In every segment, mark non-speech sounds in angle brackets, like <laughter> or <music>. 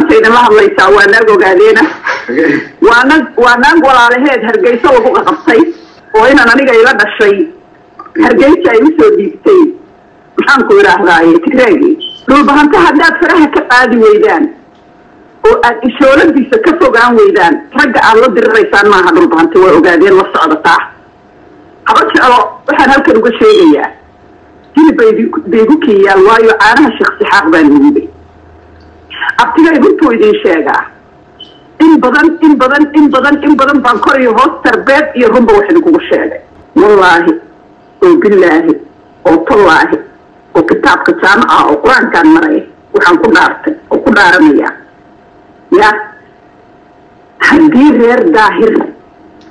inanta idinla hadlaysaa waa naag ogaadeena waa nag waa naag walaalaheed hargeysa lagu qaqabtay oo inan aniga ila dhashay hargeysa ay u soo dhiibtay maxaan ku idhaahdaaye tigreegi dhulbahanta haddaad faraha ka qaadi weydaan oo aad ishooladiisa ka fogaan weydaan ragga aad la diriraysaan maaha dhulbahanta waa ogaadeen la socdataa haba jeclo waxaan halkan uga sheegayaa hilib bay igu kiiyaan waayo caanaha sheekh sixaaq baan nuugay abtigay runtuu idin sheegaa in badan in badan in badan in badan baan kor iyo hoos tarbeed iyo runba wax idinkugu sheegay. Wallaahi oo bilaahi oo tallaahi oo kitaabka jaamaca oo qur'aankaan maray waxaan ku dhaartay oo ku dhaaranayaa ya haddii reer daahir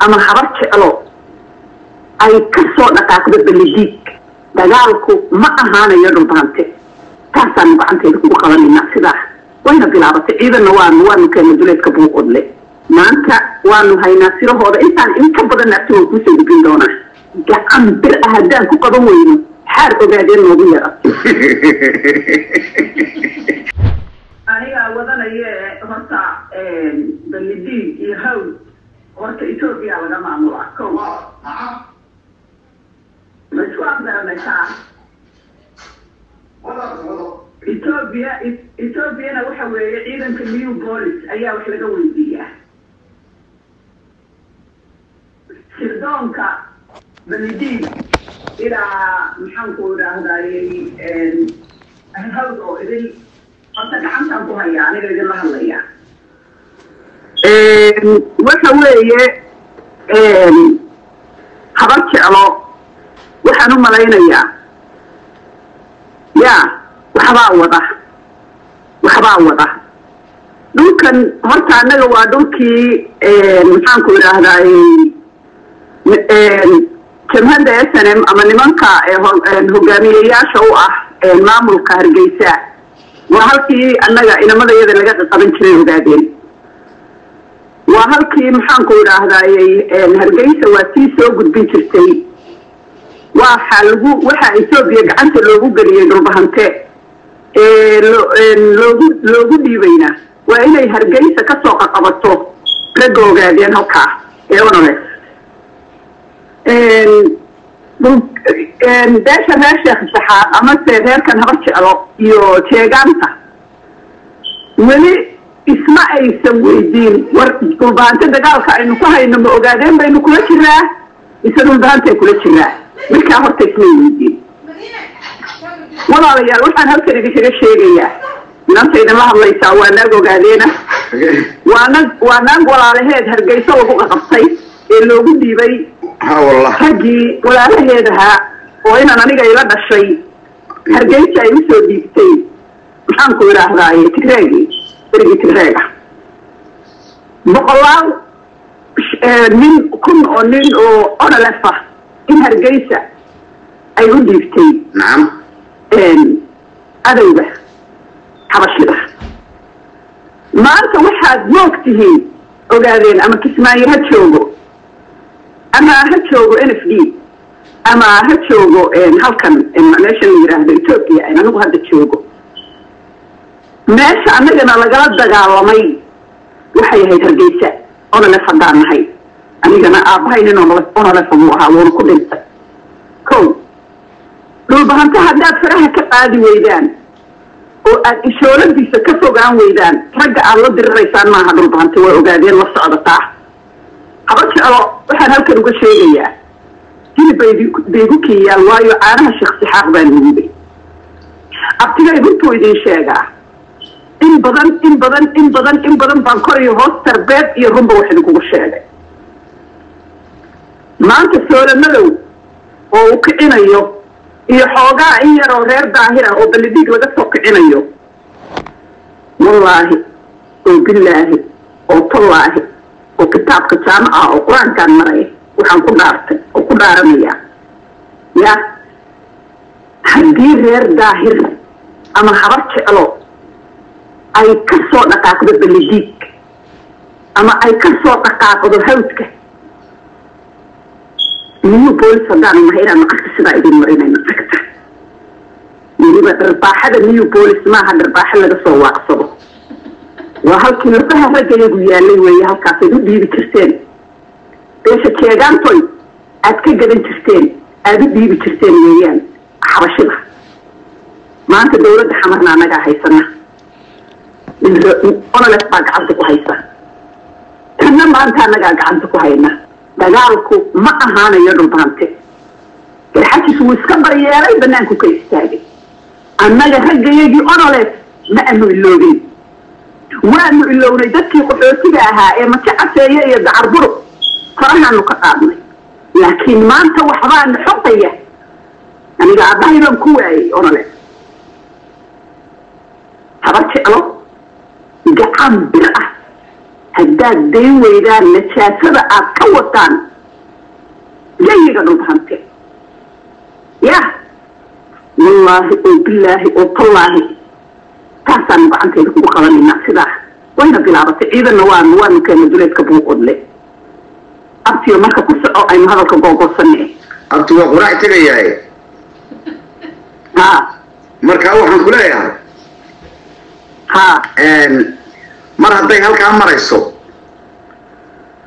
ama habar jeclo ay ka soo dhaqaaqdo belidiig dagaalku ma ahaanayo dhulbahante taasaanu gacantayda kugu qabanaynaa sidaa wayna bilaabatay ciidanna waanu waanu keena duleedka buuqodle maanta waanu haynaa sirahooda intaan in ka badan naagti waan kuusoo gudbin doonaa gacan bir ah haddaan ku qaban weyno. Xaar ogaadeen noogu yara anigaa wadanaya horta belidiig iyo hawl horta etoobiya laga maamulaa. Ko ma isku afgaranaysaa etoobiya etoobiyana waxa weeye ciidanka new police ayaa wax laga weydiiyaa sirdoonka belidiig ilaa maxaanku idhaahdayy hawd oo idin horta gacantaan ku hayaa aniga idinla hadlaya. Waxa weeye habar jeclo waxaan u malaynayaa ya waxbaa wada waxbaa wada dhulkan horta annaga waa dhulkii maxaanku idhaahdaay jamhadda s n m ama nimanka hogaamiyeyaasha u ah maamulka hargeysa. Waa halkii annaga inamadayada laga qaban jiray ogaadeen waa halkii maxaanku idhaahdayy hargeysa waa sii soo gudbin jirtay. Waxaa lagu waxaa etoobiya gacanta loogu geliyey dhulbahante loogu loogu dhiibayna waa inay hargeysa ka soo qaqabato ragga ogaadeen halkaa ee onoles beesha reer sheekh saxaad amase reerkan habar jeclo iyo jeegaanta weli isma aysan weydiin. War dhulbahante dagaalka aynu ku hayno ma ogaadeen baynu kula jiraa? Mise dhulbahantay kula jiraa? Markaa horta isma weydiin walaalayaal waxaan halkan idinkaga sheegayaa. Inanta idinla hadlaysaa waa naag ogaadeena waa nag waa naag walaalaheed hargeysa lagu qaqabtay ee loogu dhiibay raggii walaalaheedahaa oo inan aniga ila dhashay. Hargeysa ay u soo dhiibtay maxaanku idhaahdaaye tigreegi berigii tigreega boqolaal nin kun oo nin oo onalefa in hargeysa ay u dhiibtay adowga xabashida maanta waxaad moog tihiin ogaadeen ama kismaayo ha joogo. Ama ha joogo n f d ama ha joogo halkan meesha la yidhaahdo etoobiya anigu hadda joogo. Meesha annagana lagala dagaalamay waxay ahayd hargeysa onolef haddaan nahay. Anigana aabbahay nin onolefa buu ahaa wuuna ku dhintay dhulbahanta haddaad faraha ka qaadi weydaan. Oo aad ishooladiisa ka fogaan weydaan. Ragga aad la diriraysaan maaha dhulbahanta waa ogaadeen la socdataa. Haba jeclo waxaan halkan uga sheegayaa. Hilib bay igu kiiyaan waayo caanaha sheekh sixaaq baan nuugay abtigay runtuu idin sheegaa. In badan in badan in badan in badan baan kor iyo hoos tarbeed iyo runba wax idinkugu sheegay. Maanta soole madow oo uu kicinayo iyo xoogaa in yaroo reer daahira oo belidiig laga soo kicinayo. Wallaahi oo bilaahi oo tallaahi oo kitaabka jaamaca oo qur'aankaan maray waxaan ku dhaartay oo ku dhaaranayaa ya haddii reer daahir ama habar jeclo ay ka soo dhaqaaqdo belidiig ama ay ka soo dhaqaaqdo hawdka new bolis haddaanu nahay inaan sidaa idin marinayno weliba dharbaaxada new bolis maaha dharbaaxo laga soo waaqsado. Waa halkii lafaha raggayagu yaallay weeye halkaasayd u dhiibi jirteen beesha keegaantoy aad ka gadan jirteen aada u dhiibi jirteen weeyaan xabashida maanta dawladda xamarna annagaa haysana. Onoles baa gacanta ku haysa. Tanna maanta annagaa gacanta ku hayna. Dagaalku ma ahaanayo dhulbaante garxajis wuu iska baryeelay banaanku ka istaagay annaga raggayagii onoles ma anu iloobin waanu ilownay dadkii qaxootiga ahaa ee majo caseeye iyo dacarburu farahaanu ka qaadnay laakiin maanta waxbaana xoqaya aniga aabbahay baan ku waayay onoles haba jeclo gacan bir ah haddaad dayn weydaan najaasada aad ka wataan jayiga dhulbahante ya wallaahi oo bilaahi oo tallaahi. Taasaanu gacantayda kugu qabanaynaa sidaa. Wayna bilaabatay ciidanna waanu waanu keena duleedka buuqodle abtiyo marka ku soco aynu hadalka googosane abti waa quraac tegayahay. Ha marka waxaan ku leeyahay. Ha mar hadday halkaa marayso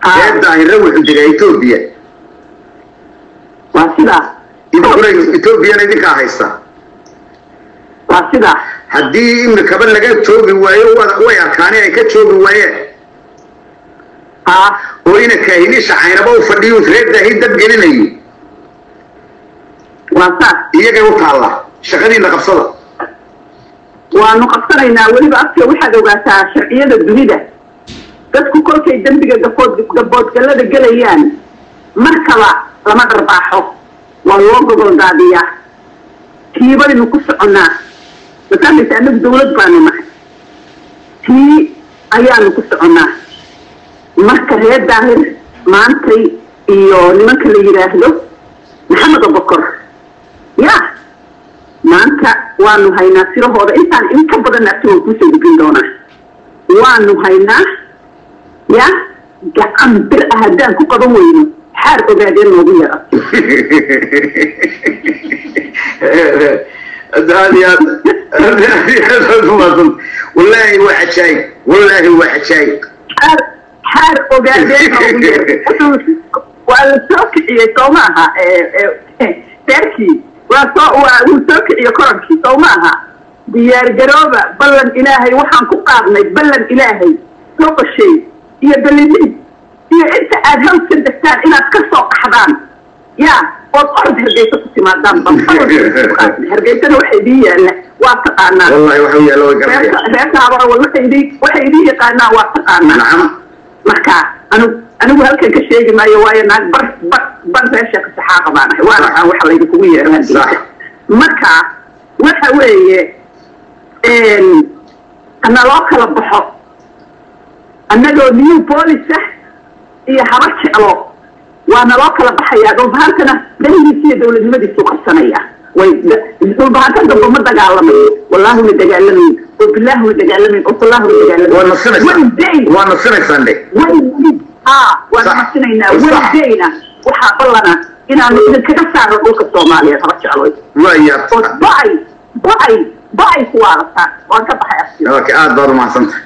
reer daahire wuxuu degaa etoobiya waa sidaa. idinkuna etoobiyana idinkaa sidaa haddii imikaba laga joogi waayo wa- way arkaani ay ka joogi waayeen oo ina kaahinisha caynaba u fadhiyo reer daahi dab gelinayo. Iyagay u taalla shaqadiina qabsada. Waanu qabsanaynaa weliba afka waxaad ogaataa sharciyada dunida. Dadku kolkay dembiga gabood gaboodgallada gelayaan. Markaba lama dharbaaxo waa loo gogol daadiyaa tii baynu ku soconnaa. Masaameysa anagu dawlad baanu nahay. Tii ayaanu ku soconnaa. Marka reer daahir maantay iyo nimanka la yidhaahdo maxamed abokor ya maanta waanu haynaa sirahooda. Intaan in ka badan asigoon kuusoo gudbin doonaa. Waanu haynaa ya gacan bir ah haddaan ku qaban weyno xaar ogaadeen noogu yara aad iyo aad aad iyo aad aad umaasan wallaahi waa cajaayib wallaahi waa cajaayib xaar xaar ogaadeen noogu yara waa la soo kiciyey soo maaha deerkii waa soo iyo balidin iyo inta aad hawska degtaan inaad ka soo qaxdaan. Ya ood orod hargeysa ku timaadaan bal <laughs> hargeysana waxa idiin yaalla waa taqaanaa. Habara waxay idin waxay idiin yaqaanaa waa taqaanaa. Marka anigu anigu halkan ka sheegi maayo waayo naag bar bar bar meesha ka saxaaqa baan ahay waana aan waxa laydinkugu yeero haddii marka waxa weeye ana loo kala baxo. Annagoo new police ah iyo haba jeclo waana loo kala baxayaa dhulbahantana danihiisa iyo dawladnimadiisu qabsanaya. Way dhulbahanta dambe ma dagaalamayo wallaahi ma dagaalamayn oo bilaahi ma dagaalamayn oo sallahu ma dagaalamayn. Waa nasinaysaa waa nasinaysaan dhe waxaa ballana inaanu idinkaga saarno dhulka soomaaliyeed haba jecloy waa oo ba'ay ba'ay waan ka baxay afti okay aad baad umahadsantahay